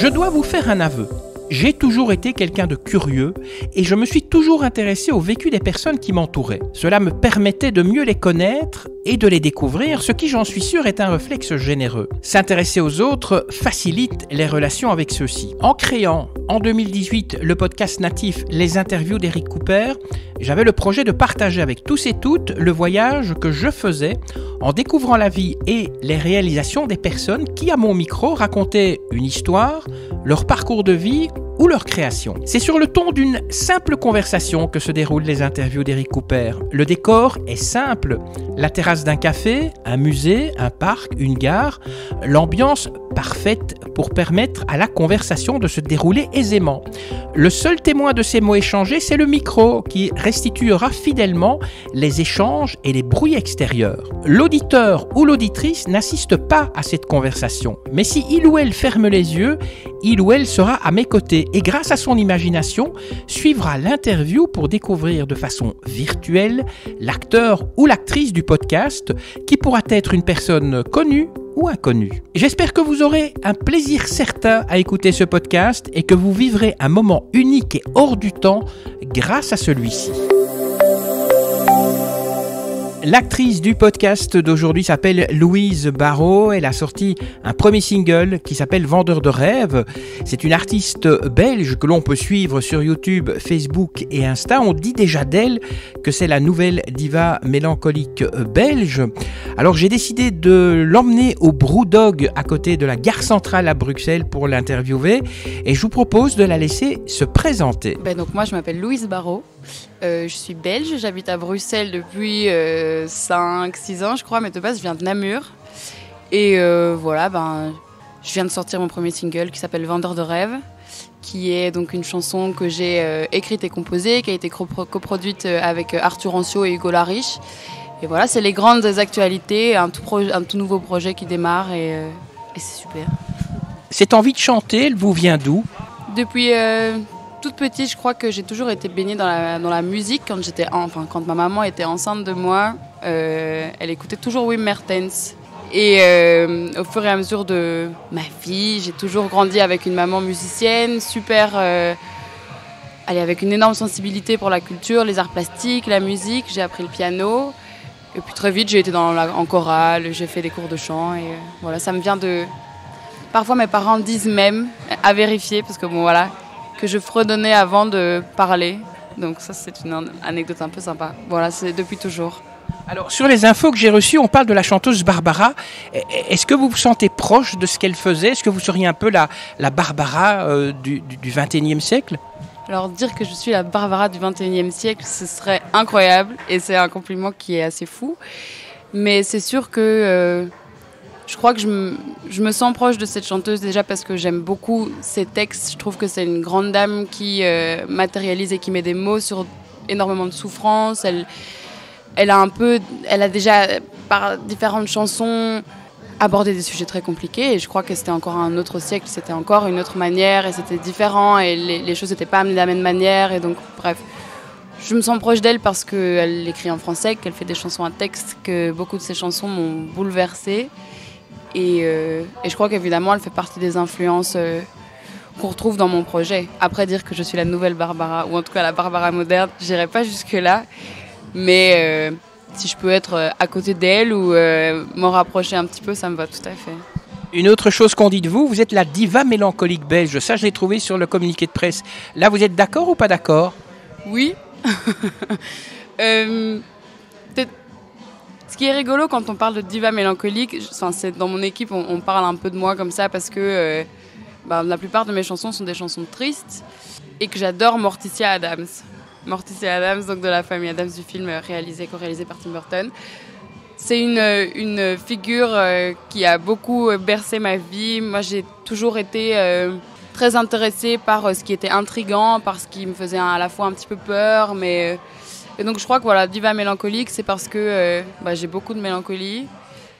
Je dois vous faire un aveu. J'ai toujours été quelqu'un de curieux et je me suis toujours intéressé au vécu des personnes qui m'entouraient. Cela me permettait de mieux les connaître et de les découvrir, ce qui j'en suis sûr est un réflexe généreux. S'intéresser aux autres facilite les relations avec ceux-ci. En créant en 2018 le podcast natif Les interviews d'Eric Cooper, j'avais le projet de partager avec tous et toutes le voyage que je faisais en découvrant la vie et les réalisations des personnes qui, à mon micro, racontaient une histoire, leur parcours de vie ou leur création. C'est sur le ton d'une simple conversation que se déroulent les interviews d'Eric Cooper. Le décor est simple, la terrasse d'un café, un musée, un parc, une gare, l'ambiance parfaite pour permettre à la conversation de se dérouler aisément. Le seul témoin de ces mots échangés, c'est le micro qui restituera fidèlement les échanges et les bruits extérieurs. L'auditeur ou l'auditrice n'assiste pas à cette conversation, mais si il ou elle ferme les yeux, il ou elle sera à mes côtés et grâce à son imagination suivra l'interview pour découvrir de façon virtuelle l'acteur ou l'actrice du podcast qui pourra être une personne connue ou inconnue. J'espère que vous aurez un plaisir certain à écouter ce podcast et que vous vivrez un moment unique et hors du temps grâce à celui-ci. L'actrice du podcast d'aujourd'hui s'appelle Louise Barrault. Elle a sorti un premier single qui s'appelle Vendeur de rêves. C'est une artiste belge que l'on peut suivre sur YouTube, Facebook et Insta. On dit déjà d'elle que c'est la nouvelle diva mélancolique belge. Alors j'ai décidé de l'emmener au Brewdog à côté de la gare centrale à Bruxelles pour l'interviewer et je vous propose de la laisser se présenter. Ben donc moi je m'appelle Louise Barrault. Euh, je suis belge, j'habite à Bruxelles depuis 5-6 euh, ans, je crois, mais de base, je viens de Namur. Et euh, voilà, ben, je viens de sortir mon premier single qui s'appelle Vendeur de rêves, qui est donc une chanson que j'ai écrite et composée, qui a été coproduite avec Arthur Ancio et Hugo Lariche. Et voilà, c'est les grandes actualités, un tout, un tout nouveau projet qui démarre et, et c'est super. Cette envie de chanter, elle vous vient d'où? Depuis toute petite, je crois que j'ai toujours été baignée dans la, musique. Quand, j'étais, enfin, quand ma maman était enceinte de moi, euh, elle écoutait toujours Wim Mertens. Et euh, au fur et à mesure de ma vie, j'ai toujours grandi avec une maman musicienne, super. Euh, avec une énorme sensibilité pour la culture, les arts plastiques, la musique. J'ai appris le piano. Et puis très vite, j'ai été dans la, en chorale, j'ai fait des cours de chant. Et voilà, ça me vient de. Parfois, mes parents disent même, à vérifier, parce que bon, voilà, que je fredonnais avant de parler. Donc ça, c'est une anecdote un peu sympa. Voilà, c'est depuis toujours. Alors, sur les infos que j'ai reçues, on parle de la chanteuse Barbara. Est-ce que vous vous sentez proche de ce qu'elle faisait? Est-ce que vous seriez un peu la, la Barbara euh, du, du, 21e siècle? Alors, dire que je suis la Barbara du 21e siècle, ce serait incroyable. Et c'est un compliment qui est assez fou. Mais c'est sûr que euh, je crois que je me, sens proche de cette chanteuse déjà parce que j'aime beaucoup ses textes. Je trouve que c'est une grande dame qui euh, matérialise et qui met des mots sur énormément de souffrance. Elle, elle a un peu, elle a déjà par différentes chansons abordé des sujets très compliqués et je crois que c'était encore un autre siècle, c'était encore une autre manière et c'était différent et les, les choses n'étaient pas amenées de la même manière et donc bref. Je me sens proche d'elle parce qu'elle écrit en français, qu'elle fait des chansons à texte, que beaucoup de ses chansons m'ont bouleversée. Euh, et, je crois qu'évidemment, elle fait partie des influences euh, qu'on retrouve dans mon projet. Après, dire que je suis la nouvelle Barbara, ou en tout cas la Barbara moderne, j'irai pas jusque-là. Mais euh, si je peux être à côté d'elle ou m'en rapprocher un petit peu, ça me va tout à fait. Une autre chose qu'on dit de vous, vous êtes la diva mélancolique belge. Ça, je l'ai trouvé sur le communiqué de presse. Là, vous êtes d'accord ou pas d'accord? Oui. Ce qui est rigolo quand on parle de diva mélancolique, c'est dans mon équipe, on, parle un peu de moi comme ça parce que euh, bah, la plupart de mes chansons sont des chansons tristes et que j'adore Morticia Adams. Morticia Adams, donc de la famille Adams du film réalisé, co-réalisé par Tim Burton. C'est une, une, figure euh, qui a beaucoup bercé ma vie. Moi, j'ai toujours été euh, très intéressée par ce qui était intrigant, par ce qui me faisait à la fois un petit peu peur, mais et donc je crois que voilà, diva mélancolique, c'est parce que euh, bah, j'ai beaucoup de mélancolie.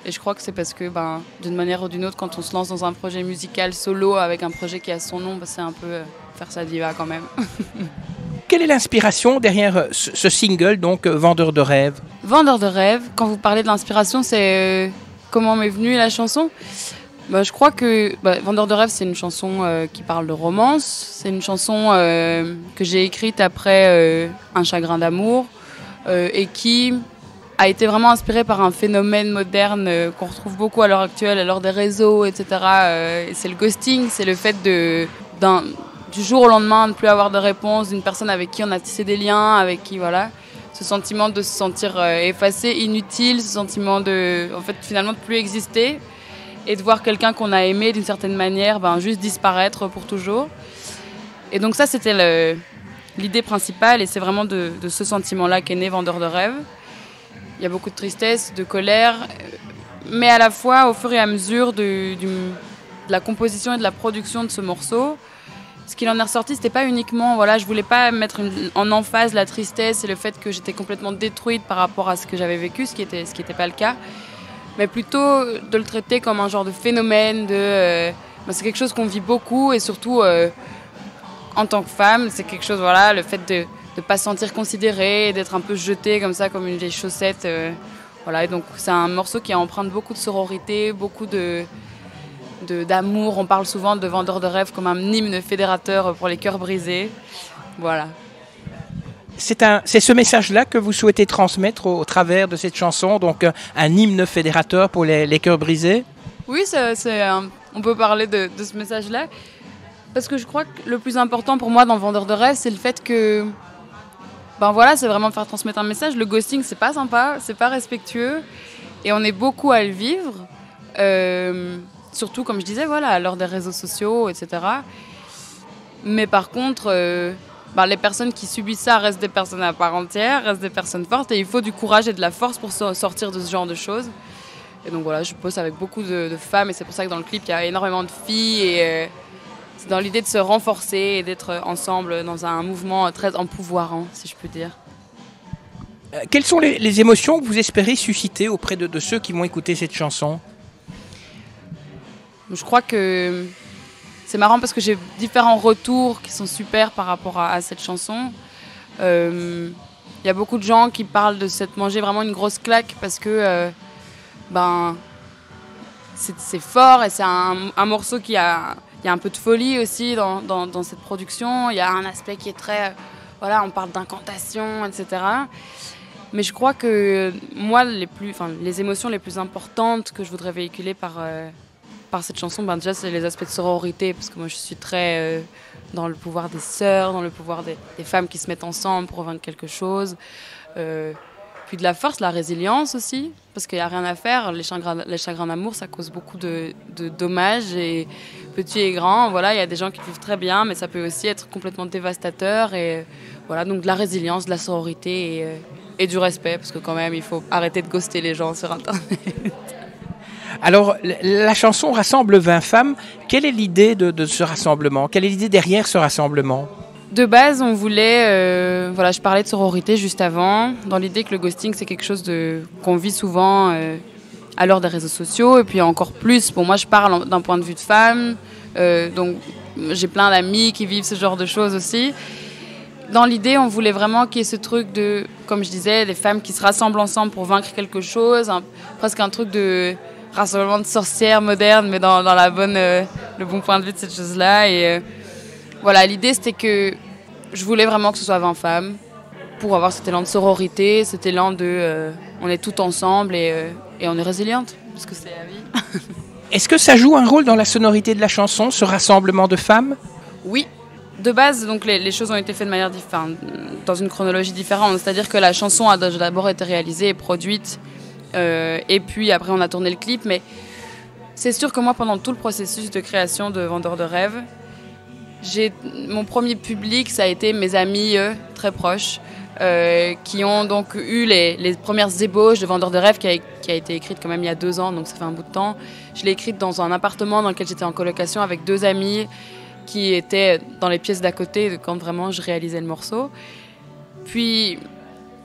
Et je crois que c'est parce que, ben, d'une manière ou d'une autre, quand on se lance dans un projet musical solo avec un projet qui a son nom, bah, c'est un peu euh, faire sa diva quand même. Quelle est l'inspiration derrière euh, ce single, donc Vendeur de rêves? Vendeur de rêves, quand vous parlez de l'inspiration, c'est comment m'est venue la chanson? Bah, Je crois que bah, Vendeur de rêve, c'est une chanson euh, qui parle de romance. C'est une chanson euh, que j'ai écrite après euh, un chagrin d'amour et qui a été vraiment inspirée par un phénomène moderne qu'on retrouve beaucoup à l'heure actuelle, à l'heure des réseaux, etc. c'est le ghosting, c'est le fait de, du jour au lendemain de ne plus avoir de réponse d'une personne avec qui on a tissé des liens, avec qui, voilà ce sentiment de se sentir effacé, inutile, ce sentiment de, en fait, finalement de plus exister et de voir quelqu'un qu'on a aimé d'une certaine manière ben, juste disparaître pour toujours. Et donc ça, c'était l'idée principale et c'est vraiment de, ce sentiment-là qu'est né Vendeur de rêve. Il y a beaucoup de tristesse, de colère, mais à la fois, au fur et à mesure de, la composition et de la production de ce morceau, ce qu'il en est ressorti, c'était pas uniquement, voilà, je voulais pas mettre en emphase la tristesse et le fait que j'étais complètement détruite par rapport à ce que j'avais vécu, ce qui était, ce qui n'était pas le cas mais plutôt de le traiter comme un genre de phénomène. De, euh, bah, c'est quelque chose qu'on vit beaucoup et surtout euh, en tant que femme, c'est quelque chose, voilà, le fait de ne pas se sentir considérée, d'être un peu jetée comme ça, comme une vieille chaussette. Euh, voilà, donc c'est un morceau qui emprunte beaucoup de sororité, beaucoup de d'amour. On parle souvent de vendeur de rêve comme un hymne fédérateur pour les cœurs brisés. Voilà c'est ce message-là que vous souhaitez transmettre au, travers de cette chanson, donc euh, un, hymne fédérateur pour les, cœurs brisés? Oui, on peut parler de, ce message-là. Parce que je crois que le plus important pour moi dans vendeur de rêve, c'est le fait que. Ben voilà, c'est vraiment faire transmettre un message. Le ghosting, c'est pas sympa, c'est pas respectueux. Et on est beaucoup à le vivre. Euh, surtout, comme je disais, voilà, l'heure des réseaux sociaux, etc. Mais par contre. Euh, bah, les personnes qui subissent ça restent des personnes à part entière, restent des personnes fortes, et il faut du courage et de la force pour sortir de ce genre de choses. Et donc voilà, je pose avec beaucoup de, femmes, et c'est pour ça que dans le clip, il y a énormément de filles, et euh, c'est dans l'idée de se renforcer et d'être ensemble dans un mouvement très empouvoirant, si je peux dire. Euh, quelles sont les, émotions que vous espérez susciter auprès de ceux qui vont écouter cette chanson? Je crois que c'est marrant parce que j'ai différents retours qui sont super par rapport à, cette chanson. Il euh, y a beaucoup de gens qui parlent de cette manger vraiment une grosse claque parce que euh, ben c'est fort et c'est un, morceau qui a, y a un peu de folie aussi dans, dans, cette production. Il y a un aspect qui est très voilà, on parle d'incantation, etc. Mais je crois que moi, les, plus, les émotions les plus importantes que je voudrais véhiculer par, euh, par cette chanson, ben déjà, c'est les aspects de sororité, parce que moi, je suis très euh, dans le pouvoir des sœurs, dans le pouvoir des, femmes qui se mettent ensemble pour vaincre quelque chose. Euh, puis de la force, la résilience aussi, parce qu'il n'y a rien à faire. Les chagrins, les chagrins d'amour, ça cause beaucoup de, dommages, et petits et grands. Voilà, il y a des gens qui vivent très bien, mais ça peut aussi être complètement dévastateur. Et voilà, donc de la résilience, de la sororité et, euh, et du respect, parce que quand même, il faut arrêter de ghoster les gens sur Internet. Alors, la chanson rassemble 20 femmes. Quelle est l'idée de, ce rassemblement? Quelle est l'idée derrière ce rassemblement? De base, on voulait, euh, voilà, je parlais de sororité juste avant, dans l'idée que le ghosting c'est quelque chose qu'on vit souvent euh, à l'heure des réseaux sociaux, et puis encore plus. Pour moi, je parle d'un point de vue de femme, euh, donc j'ai plein d'amis qui vivent ce genre de choses aussi. Dans l'idée, on voulait vraiment qu'il y ait ce truc de, comme je disais, des femmes qui se rassemblent ensemble pour vaincre quelque chose, presque un truc de rassemblement de sorcières modernes, mais dans, dans la bonne, euh, le bon point de vue de cette chose-là. Et euh, voilà, l'idée c'était que je voulais vraiment que ce soit 20 femmes pour avoir cet élan de sororité, cet élan de euh, on est tout ensemble et, et on est résiliente, parce que c'est la vie. Est-ce que ça joue un rôle dans la sonorité de la chanson, ce rassemblement de femmes? Oui. De base, donc les, les, choses ont été faites de manière différente, dans une chronologie différente. C'est-à-dire que la chanson a d'abord été réalisée et produite et puis après, on a tourné le clip. Mais c'est sûr que moi, pendant tout le processus de création de Vendeur de rêve, mon premier public, ça a été mes amis très proches. Euh, qui ont donc eu les, les, premières ébauches de Vendeur de rêve qui a, qui a, été écrite quand même il y a deux ans, donc ça fait un bout de temps. Je l'ai écrite dans un appartement dans lequel j'étais en colocation avec deux amis qui étaient dans les pièces d'à côté quand vraiment je réalisais le morceau. Puis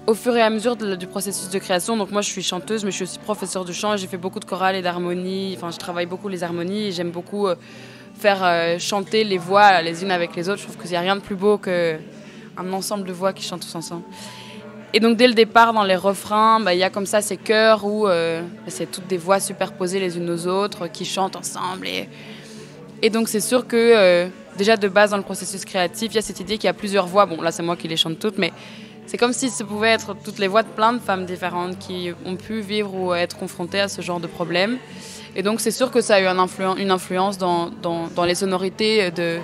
au fur et à mesure du processus de création, donc moi je suis chanteuse, mais je suis aussi professeure de chant. J'ai fait beaucoup de chorales et d'harmonies. Enfin, je travaille beaucoup les harmonies j'aime beaucoup euh, faire euh, chanter les voix les unes avec les autres. Je trouve qu'il n'y a rien de plus beau qu'un ensemble de voix qui chantent tous ensemble. et donc dès le départ, dans les refrains, bah, il y a comme ça ces chœurs où euh, c'est toutes des voix superposées les unes aux autres qui chantent ensemble. Et, donc c'est sûr que déjà de base dans le processus créatif, il y a cette idée qu'il y a plusieurs voix. Bon là c'est moi qui les chante toutes, mais c'est comme si ce pouvait être toutes les voix de plein de femmes différentes qui ont pu vivre ou être confrontées à ce genre de problème. Et donc c'est sûr que ça a eu un une influence dans, les sonorités de,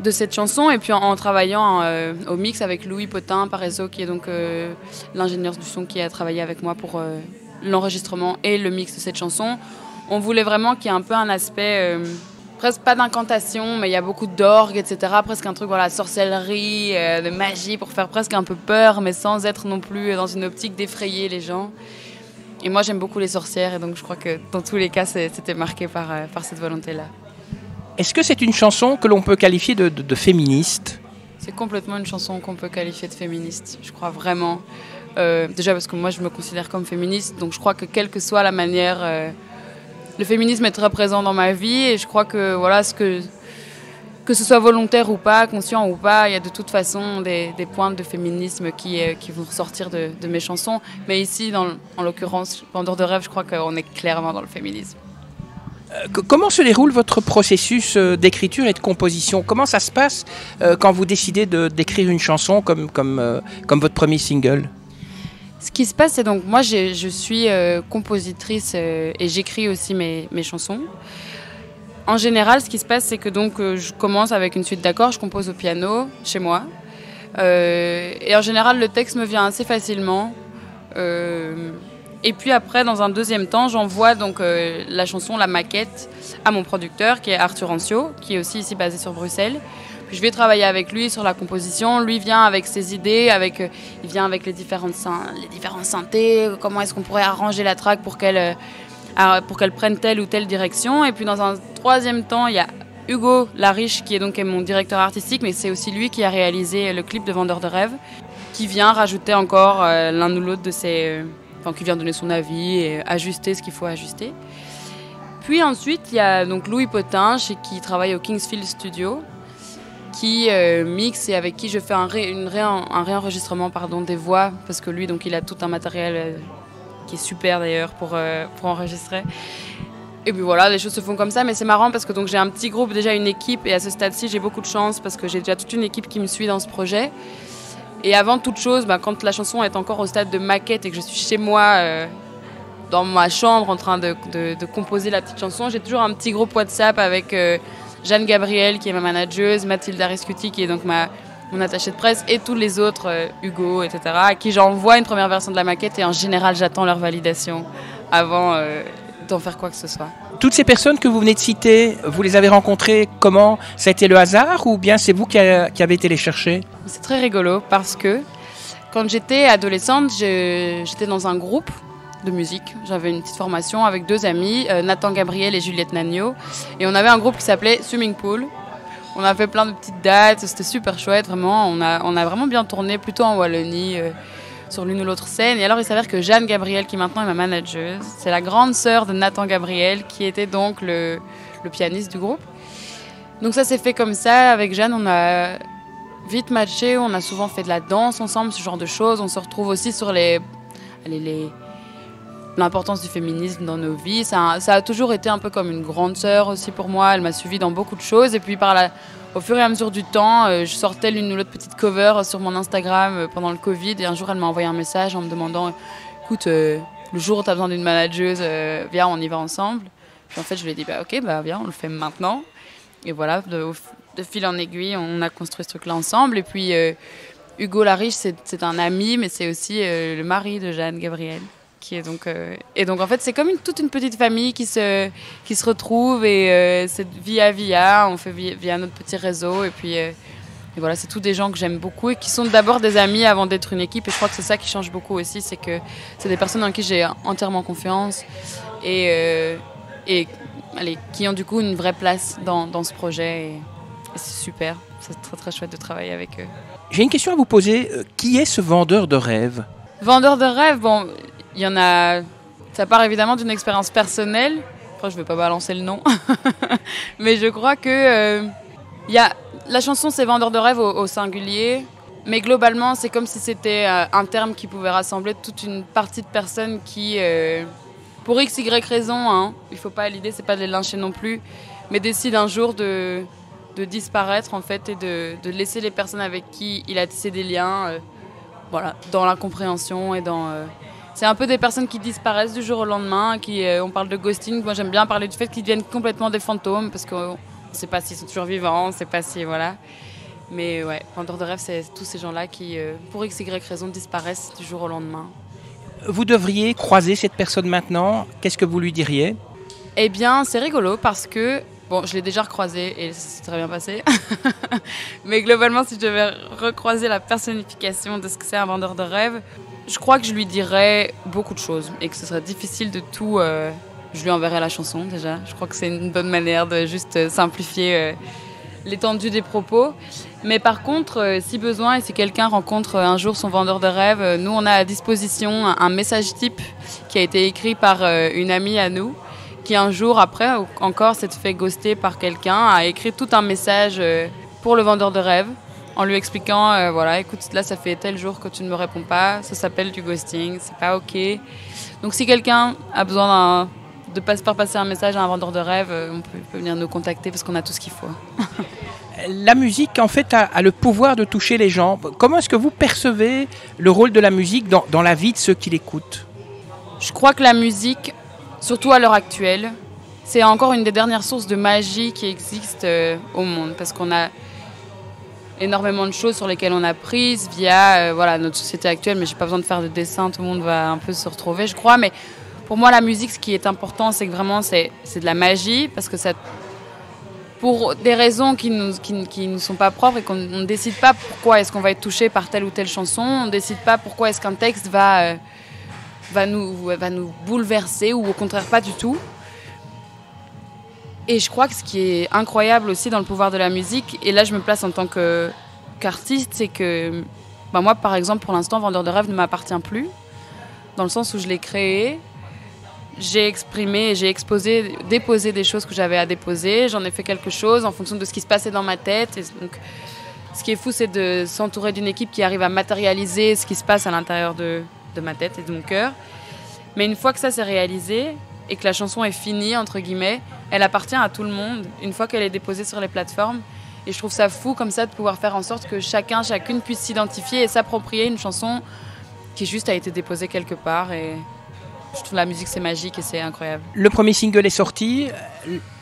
de cette chanson. Et puis en, travaillant euh, au mix avec Louis Potin, Parezo, qui est donc euh, l'ingénieur du son qui a travaillé avec moi pour euh, l'enregistrement et le mix de cette chanson, on voulait vraiment qu'il y ait un peu un aspect, presque pas d'incantation, mais il y a beaucoup d'orgue, etc. Presque un truc, voilà, sorcellerie, de magie, pour faire presque un peu peur, mais sans être non plus dans une optique d'effrayer les gens. Et moi, j'aime beaucoup les sorcières, et donc je crois que dans tous les cas, c'était marqué par, par cette volonté-là. Est-ce que c'est une chanson que l'on peut qualifier de, féministe? C'est complètement une chanson qu'on peut qualifier de féministe, je crois vraiment. Euh, déjà parce que moi je me considère comme féministe, donc je crois que quelle que soit la manière, euh, le féminisme est très présent dans ma vie et je crois que voilà ce que que ce soit volontaire ou pas, conscient ou pas, il y a de toute façon des, des pointes de féminisme qui, euh, qui vont ressortir de, de, mes chansons. Mais ici, dans, en l'occurrence, Vendeur de rêve, je crois qu'on est clairement dans le féminisme. Euh, comment se déroule votre processus euh, d'écriture et de composition? Comment ça se passe quand vous décidez d'écrire une chanson comme, comme, comme votre premier single? Ce qui se passe, c'est donc moi je suis compositrice et j'écris aussi mes, chansons. En général, ce qui se passe, c'est que donc je commence avec une suite d'accords, je compose au piano chez moi. et en général, le texte me vient assez facilement. Et puis après, dans un deuxième temps, j'envoie donc euh, la chanson, la maquette, à mon producteur, qui est Arthur Ancio, qui est aussi ici basé sur Bruxelles. Je vais travailler avec lui sur la composition. Lui vient avec ses idées, avec, euh, il vient avec les différentes, les différents synthés, comment est-ce qu'on pourrait arranger la track pour qu'elle euh, pour qu'elle prenne telle ou telle direction. Et puis dans un troisième temps, il y a Hugo Lariche, qui est donc mon directeur artistique, mais c'est aussi lui qui a réalisé le clip de Vendeur de rêve, qui vient rajouter encore l'un ou l'autre de ses qui vient donner son avis et ajuster ce qu'il faut ajuster. Puis ensuite, il y a donc Louis Potin, qui travaille au Kingsfield Studio, qui euh, mixe et avec qui je fais un, une un réenregistrement pardon, des voix, parce que lui, donc, il a tout un matériel euh, qui est super d'ailleurs pour, euh, pour enregistrer. Et puis voilà, les choses se font comme ça, mais c'est marrant parce que j'ai un petit groupe, déjà une équipe, et à ce stade-ci, j'ai beaucoup de chance parce que j'ai déjà toute une équipe qui me suit dans ce projet. Et avant toute chose, bah, quand la chanson est encore au stade de maquette et que je suis chez moi, dans ma chambre, en train de, composer la petite chanson, j'ai toujours un petit groupe WhatsApp avec Jeanne Gabriel, qui est ma manageuse, Mathilde Ariscuti, qui est donc ma, mon attachée de presse, et tous les autres, euh, Hugo, etc., à qui j'envoie une première version de la maquette et en général, j'attends leur validation avant d'en faire quoi que ce soit. Toutes ces personnes que vous venez de citer, vous les avez rencontrées comment? Ça a été le hasard ou bien c'est vous qui, avez été les chercher? C'est très rigolo parce que quand j'étais adolescente, j'étais dans un groupe de musique. J'avais une petite formation avec deux amis, euh, Nathan Gabriel et Juliette Nagno. Et on avait un groupe qui s'appelait Swimming Pool. On a fait plein de petites dates, c'était super chouette, vraiment. On a, on a vraiment bien tourné, plutôt en Wallonie. Euh, sur l'une ou l'autre scène. Et alors, il s'avère que Jeanne Gabriel, qui maintenant est ma manageuse, c'est la grande sœur de Nathan Gabriel, qui était donc le, le pianiste du groupe. Donc ça s'est fait comme ça. Avec Jeanne, on a vite matché. On a souvent fait de la danse ensemble, ce genre de choses. On se retrouve aussi sur les, les, l'importance du féminisme dans nos vies. Ça, a toujours été un peu comme une grande sœur aussi pour moi. Elle m'a suivi dans beaucoup de choses. Et puis par au fur et à mesure du temps, euh, je sortais l'une ou l'autre petite cover sur mon Instagram euh, pendant le Covid. Et un jour, elle m'a envoyé un message en me demandant Écoute, euh, le jour où tu as besoin d'une manageuse, viens, on y va ensemble. Puis en fait, je lui ai dit bah, Ok, bah, viens, on le fait maintenant. Et voilà, de, fil en aiguille, on a construit ce truc-là ensemble. Et puis, Hugo Lariche, c'est un ami, mais c'est aussi le mari de Jeanne Gabriel donc euh, et donc en fait c'est comme une, toute une petite famille qui se qui se retrouve et euh, c'est via via on fait via, notre petit réseau et puis euh, et voilà c'est tous des gens que j'aime beaucoup et qui sont d'abord des amis avant d'être une équipe et je crois que c'est ça qui change beaucoup aussi c'est que c'est des personnes en qui j'ai entièrement confiance et et allez, qui ont du coup une vraie place dans, dans ce projet et, c'est super. C'est très très chouette de travailler avec eux. J'ai une question à vous poser. Qui est ce vendeur de rêves Vendeur de rêves, bon, il y en a. Ça part évidemment d'une expérience personnelle. Après, je ne vais pas balancer le nom. Mais je crois que. Euh, y a... La chanson, c'est Vendeur de rêve au, singulier. Mais globalement, c'est comme si c'était euh, un terme qui pouvait rassembler toute une partie de personnes qui, euh, pour x, y raison, hein, il faut pas, l'idée c'est pas de les lyncher non plus, mais décident un jour de, disparaître en fait et de, laisser les personnes avec qui il a tissé des liens, voilà, dans l'incompréhension et dans. C'est un peu des personnes qui disparaissent du jour au lendemain, qui, euh, on parle de ghosting. Moi j'aime bien parler du fait qu'ils deviennent complètement des fantômes parce qu'on ne sait pas s'ils sont toujours vivants, on ne sait pas si voilà. Mais ouais, Vendeur de rêve, c'est tous ces gens-là qui, pour x, y raison, disparaissent du jour au lendemain. Vous devriez croiser cette personne maintenant. Qu'est-ce que vous lui diriez? Eh bien, c'est rigolo parce que Bon, je l'ai déjà recroisé et c'est très bien passé. Mais globalement, si je devais recroiser la personnification de ce que c'est un vendeur de rêve, je crois que je lui dirais beaucoup de choses et que ce serait difficile de tout. Euh, je lui enverrais la chanson déjà. Je crois que c'est une bonne manière de juste simplifier euh, l'étendue des propos. Mais par contre, euh, si besoin et si quelqu'un rencontre un jour son vendeur de rêve, nous on a à disposition un message type qui a été écrit par une amie à nous qui un jour après encore s'est fait ghoster par quelqu'un, a écrit tout un message euh, pour le vendeur de rêve en lui expliquant euh, voilà écoute là ça fait tel jour que tu ne me réponds pas, ça s'appelle du ghosting, c'est pas ok. Donc si quelqu'un a besoin de pas faire passer un message à un vendeur de rêve, euh, on peut, venir nous contacter parce qu'on a tout ce qu'il faut. la musique, en fait, a, le pouvoir de toucher les gens. Comment est-ce que vous percevez le rôle de la musique dans, dans la vie de ceux qui l'écoutent? Je crois que la musique surtout à l'heure actuelle. C'est encore une des dernières sources de magie qui existent euh, au monde parce qu'on a énormément de choses sur lesquelles on a prise via euh, voilà, notre société actuelle, mais j'ai pas besoin de faire de dessin, tout le monde va un peu se retrouver, je crois. Mais pour moi, la musique, ce qui est important, c'est que vraiment, c'est, de la magie parce que ça. Pour des raisons qui ne qui, qui sont pas propres et qu'on ne décide pas pourquoi est-ce qu'on va être touché par telle ou telle chanson, on ne décide pas pourquoi est-ce qu'un texte va. Euh, va nous, va nous bouleverser ou au contraire pas du tout. Et je crois que ce qui est incroyable aussi dans le pouvoir de la musique, et là je me place en tant qu'artiste, c'est que bah moi par exemple pour l'instant Vendeur de rêve ne m'appartient plus, dans le sens où je l'ai créé, j'ai exprimé, j'ai exposé, déposé des choses que j'avais à déposer, j'en ai fait quelque chose en fonction de ce qui se passait dans ma tête. Donc, ce qui est fou, c'est de s'entourer d'une équipe qui arrive à matérialiser ce qui se passe à l'intérieur de, de ma tête et de mon cœur. Mais une fois que ça s'est réalisé et que la chanson est finie, entre guillemets, elle appartient à tout le monde une fois qu'elle est déposée sur les plateformes. Et je trouve ça fou comme ça de pouvoir faire en sorte que chacun, chacune puisse s'identifier et s'approprier une chanson qui juste a été déposée quelque part. Et je trouve la musique c'est magique et c'est incroyable. Le premier single est sorti.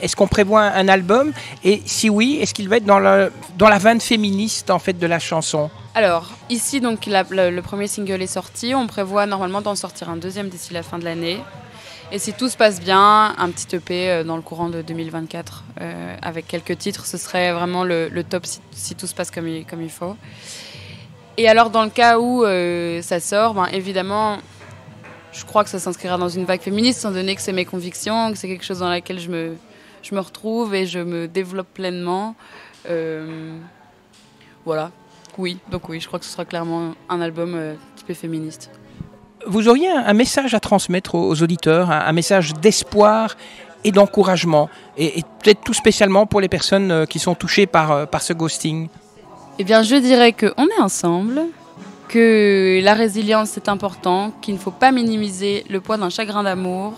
Est-ce qu'on prévoit un album? Et si oui, est-ce qu'il va être dans, le, dans la veine féministe en fait de la chanson? Alors, ici, donc, le, premier single est sorti. On prévoit normalement d'en sortir un deuxième d'ici la fin de l'année. Et si tout se passe bien, un petit EP euh, dans le courant de 2024 euh, avec quelques titres, ce serait vraiment le, top si, tout se passe comme il, comme il faut. Et alors, dans le cas où euh, ça sort, ben, évidemment, je crois que ça s'inscrira dans une vague féministe, étant donné que c'est mes convictions, que c'est quelque chose dans laquelle je me, je me retrouve et je me développe pleinement. voilà, oui, donc oui, je crois que ce sera clairement un album euh, typé féministe. Vous auriez un, message à transmettre aux, auditeurs, un, message d'espoir et d'encouragement, et, peut-être tout spécialement pour les personnes euh, qui sont touchées par, euh, par ce ghosting? Eh bien, je dirais qu'on est ensemble, que la résilience est important, qu'il ne faut pas minimiser le poids d'un chagrin d'amour,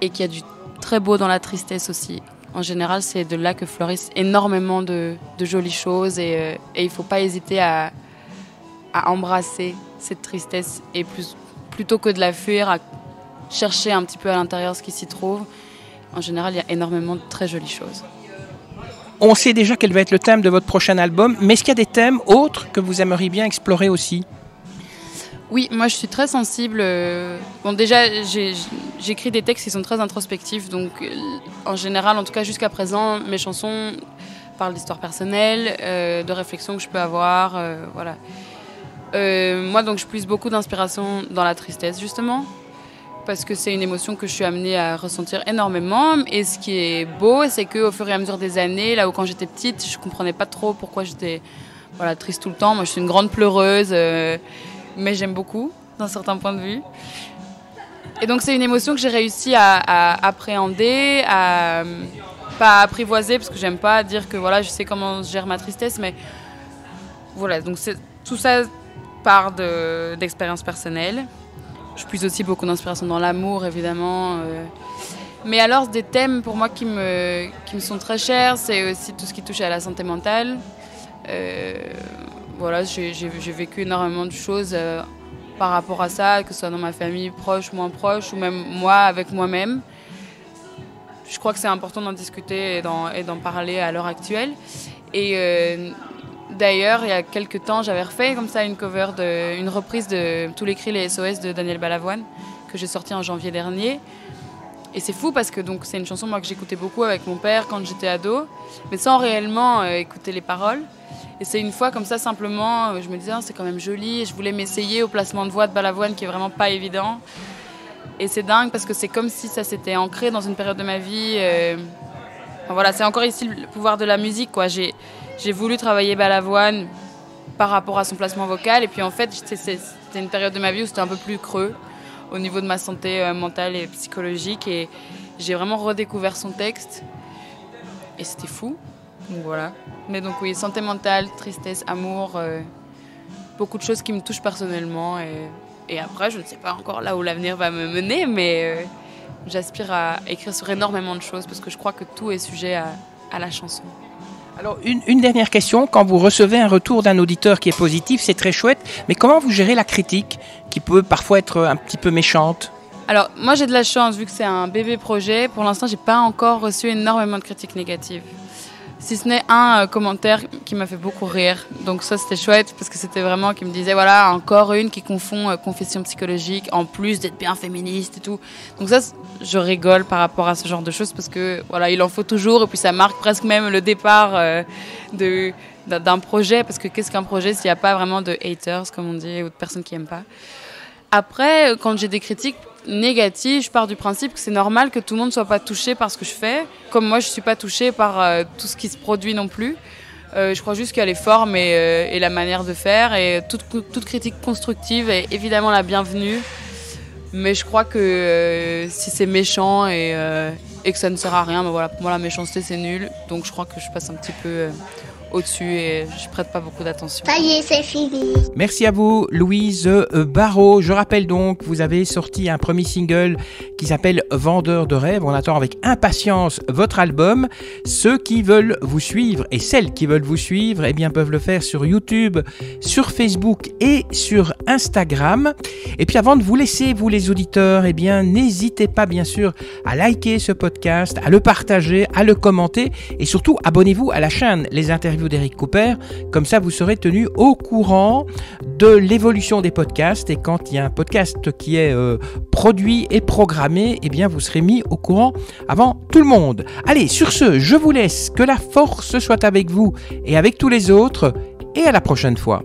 et qu'il y a du très beau dans la tristesse aussi en général, c'est de là que fleurissent énormément de, jolies choses et, euh, il ne faut pas hésiter à, embrasser cette tristesse et plutôt que de la fuir, à chercher un petit peu à l'intérieur ce qui s'y trouve. En général, il y a énormément de très jolies choses. On sait déjà quel va être le thème de votre prochain album, mais est-ce qu'il y a des thèmes autres que vous aimeriez bien explorer aussi? Oui, moi je suis très sensible. Euh, bon, déjà, j'écris des textes qui sont très introspectifs, donc euh, en général, en tout cas jusqu'à présent, mes chansons parlent d'histoire personnelle, euh, de réflexions que je peux avoir, voilà. moi, donc, je puise beaucoup d'inspiration dans la tristesse, justement, parce que c'est une émotion que je suis amenée à ressentir énormément. Et ce qui est beau, c'est qu'au fur et à mesure des années, là où quand j'étais petite, je comprenais pas trop pourquoi j'étais voilà, triste tout le temps. Moi, je suis une grande pleureuse mais j'aime beaucoup d'un certain point de vue. Et donc c'est une émotion que j'ai réussi à, appréhender, à pas apprivoiser parce que j'aime pas dire que voilà je sais comment je gère ma tristesse, mais voilà, donc tout ça part d'expériences personnelles. Je puise aussi beaucoup d'inspiration dans l'amour, évidemment. Euh. Mais alors, des thèmes pour moi qui me, qui me sont très chers, c'est aussi tout ce qui touche à la santé mentale. Euh, voilà, j'ai vécu énormément de choses euh, par rapport à ça, que ce soit dans ma famille, proche, moins proche, ou même moi avec moi-même. Je crois que c'est important d'en discuter et d'en parler à l'heure actuelle. Et D'ailleurs, il y a quelques temps, j'avais refait comme ça une cover, une reprise de Tous les cris, les SOS de Daniel Balavoine, que j'ai sorti en janvier dernier. Et c'est fou parce que c'est une chanson moi que j'écoutais beaucoup avec mon père quand j'étais ado, mais sans réellement euh, écouter les paroles. Et c'est une fois comme ça simplement, euh, je me disais ah, c'est quand même joli. Et je voulais m'essayer au placement de voix de Balavoine qui est vraiment pas évident. Et c'est dingue parce que c'est comme si ça s'était ancré dans une période de ma vie. Euh, voilà, c'est encore ici le pouvoir de la musique quoi. J'ai j'ai voulu travailler Balavoine par rapport à son placement vocal. Et puis en fait, c'était une période de ma vie où c'était un peu plus creux au niveau de ma santé euh, mentale et psychologique. Et j'ai vraiment redécouvert son texte. Et c'était fou. Donc voilà. Mais donc oui, santé mentale, tristesse, amour, euh, beaucoup de choses qui me touchent personnellement. Et, après, je ne sais pas encore là où l'avenir va me mener, mais euh, j'aspire à écrire sur énormément de choses parce que je crois que tout est sujet à la chanson. Alors, une, dernière question. Quand vous recevez un retour d'un auditeur qui est positif, c'est très chouette, mais comment vous gérez la critique qui peut parfois être un petit peu méchante? Alors, moi j'ai de la chance, vu que c'est un bébé projet. Pour l'instant, j'ai pas encore reçu énormément de critiques négatives si ce n'est un euh, commentaire qui m'a fait beaucoup rire. Donc ça c'était chouette parce que c'était vraiment qui me disait voilà encore une qui confond euh, confession psychologique en plus d'être bien féministe et tout. Donc ça je rigole par rapport à ce genre de choses parce que voilà il en faut toujours et puis ça marque presque même le départ euh, de d'un projet parce que qu'est-ce qu'un projet s'il n'y a pas vraiment de haters comme on dit ou de personnes qui aiment pas? Après quand j'ai des critiques négative, je pars du principe que c'est normal que tout le monde ne soit pas touché par ce que je fais, comme moi je ne suis pas touchée par euh, tout ce qui se produit non plus. Euh, je crois juste qu'il y a les formes et, euh, la manière de faire, et toute, toute, critique constructive est évidemment la bienvenue. Mais je crois que si c'est méchant et, et, que ça ne sert à rien, ben voilà, pour moi la méchanceté c'est nul. Donc je crois que je passe un petit peu au-dessus et je prête pas beaucoup d'attention. Ça y est, c'est fini. Merci à vous, Louise Barrault. Je rappelle donc, vous avez sorti un premier single qui s'appelle Vendeur de rêves. On attend avec impatience votre album. Ceux qui veulent vous suivre et celles qui veulent vous suivre, eh bien, peuvent le faire sur YouTube, sur Facebook et sur Instagram. Et puis avant de vous laisser, vous les auditeurs, eh bien, n'hésitez pas, bien sûr, à liker ce podcast, à le partager, à le commenter et surtout, abonnez-vous à la chaîne Les Interviews d'Eric Cooper. Comme ça, vous serez tenu au courant de l'évolution des podcasts. Et quand il y a un podcast qui est euh, produit et programmé, eh bien, vous serez mis au courant avant tout le monde. Allez, sur ce, je vous laisse. Que la force soit avec vous et avec tous les autres. Et à la prochaine fois.